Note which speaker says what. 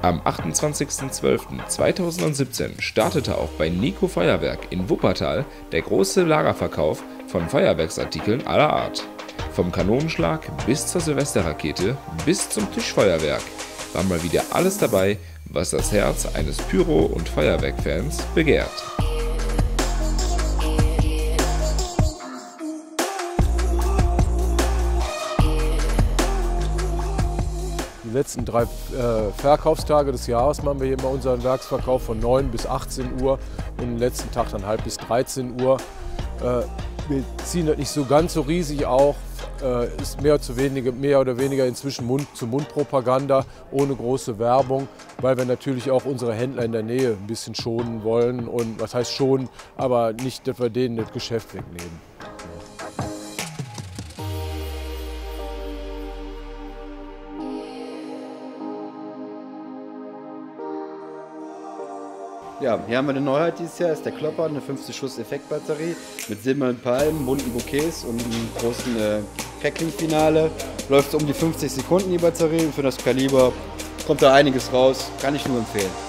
Speaker 1: Am 28.12.2017 startete auch bei Nico Feuerwerk in Wuppertal der große Lagerverkauf von Feuerwerksartikeln aller Art. Vom Kanonenschlag bis zur Silvesterrakete bis zum Tischfeuerwerk war mal wieder alles dabei, was das Herz eines Pyro- und Feuerwerkfans begehrt.
Speaker 2: Die letzten drei äh, Verkaufstage des Jahres machen wir hier immer unseren Werksverkauf von 9 bis 18 Uhr und den letzten Tag dann halb bis 13 Uhr. Äh, wir ziehen das nicht so ganz so riesig auch, äh, ist mehr, zu wenige, mehr oder weniger inzwischen Mund-zu-Mund-Propaganda ohne große Werbung, weil wir natürlich auch unsere Händler in der Nähe ein bisschen schonen wollen. Und was heißt schonen, aber nicht, dass wir denen das Geschäft wegnehmen.
Speaker 3: Ja, hier haben wir eine Neuheit dieses Jahr, ist der Klopper, eine 50 Schuss Effektbatterie mit silbernen Palmen, bunten Bouquets und einem großen äh, Crackling-Finale. Läuft um die 50 Sekunden die Batterie und für das Kaliber kommt da einiges raus, kann ich nur empfehlen.